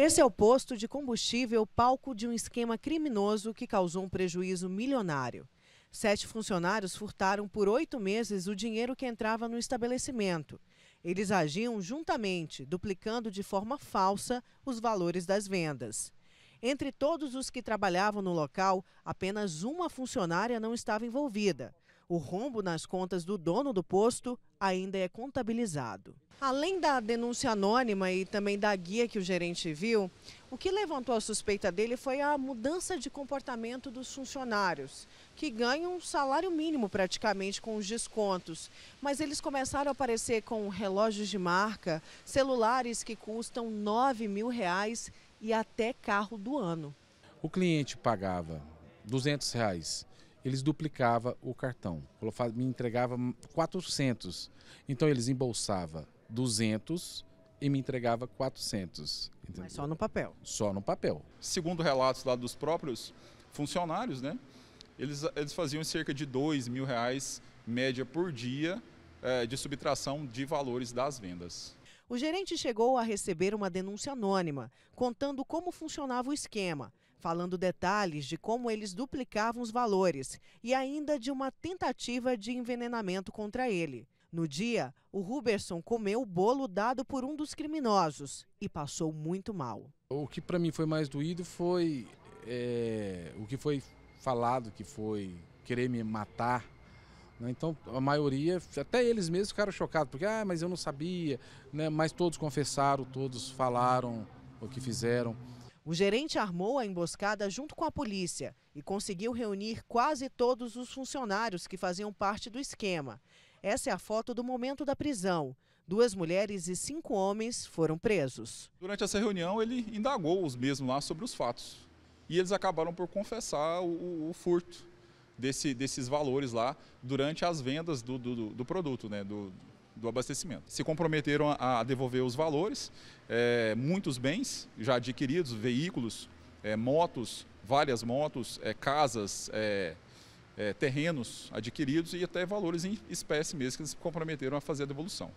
Esse é o posto de combustível palco de um esquema criminoso que causou um prejuízo milionário. Sete funcionários furtaram por oito meses o dinheiro que entrava no estabelecimento. Eles agiam juntamente, duplicando de forma falsa os valores das vendas. Entre todos os que trabalhavam no local, apenas uma funcionária não estava envolvida. O rombo nas contas do dono do posto ainda é contabilizado. Além da denúncia anônima e também da guia que o gerente viu, o que levantou a suspeita dele foi a mudança de comportamento dos funcionários, que ganham um salário mínimo praticamente com os descontos. Mas eles começaram a aparecer com relógios de marca, celulares que custam 9 mil reais e até carro do ano. O cliente pagava 200 reais eles duplicavam o cartão. Me entregava 400. Então eles embolsavam 200 e me entregava 400. Entendeu? Mas só no papel? Só no papel. Segundo relatos lá dos próprios funcionários, né? Eles, eles faziam cerca de 2 mil reais média por dia é, de subtração de valores das vendas. O gerente chegou a receber uma denúncia anônima, contando como funcionava o esquema, falando detalhes de como eles duplicavam os valores e ainda de uma tentativa de envenenamento contra ele. No dia, o Ruberson comeu o bolo dado por um dos criminosos e passou muito mal. O que para mim foi mais doído foi é, o que foi falado, que foi querer me matar né? Então a maioria, até eles mesmos ficaram chocados, porque ah, mas eu não sabia, né? mas todos confessaram, todos falaram o que fizeram. O gerente armou a emboscada junto com a polícia e conseguiu reunir quase todos os funcionários que faziam parte do esquema. Essa é a foto do momento da prisão. Duas mulheres e cinco homens foram presos. Durante essa reunião, ele indagou os mesmos lá sobre os fatos. E eles acabaram por confessar o, o, furto desse, desses valores lá durante as vendas do, do, do produto, né, do, do abastecimento. Se comprometeram a, devolver os valores, é, muitos bens já adquiridos, veículos, é, motos, várias motos, é, casas, é, é, terrenos adquiridos e até valores em espécie mesmo que eles se comprometeram a fazer a devolução.